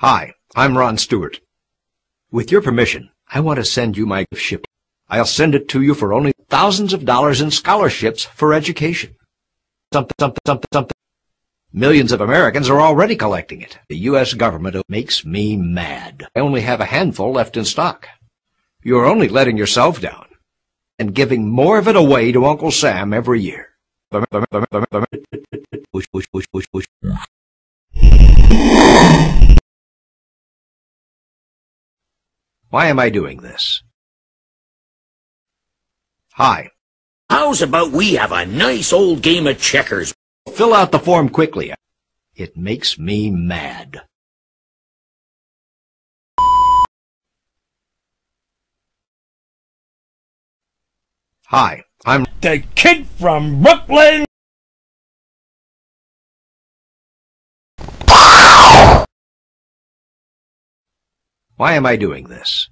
Hi, I'm Ron Stuart. With your permission, I want to send you my ship. I'll send it to you for only thousands of dollars in scholarships for education. Something, something, something, something. Millions of Americans are already collecting it. The U.S. government makes me mad. I only have a handful left in stock. You're only letting yourself down and giving more of it away to Uncle Sam every year. Why am I doing this? Hi. How's about we have a nice old game of checkers? Fill out the form quickly. It makes me mad. Hi, I'm the kid from Brooklyn. Why am I doing this?